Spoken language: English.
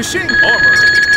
Machine armor.